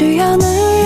需要你。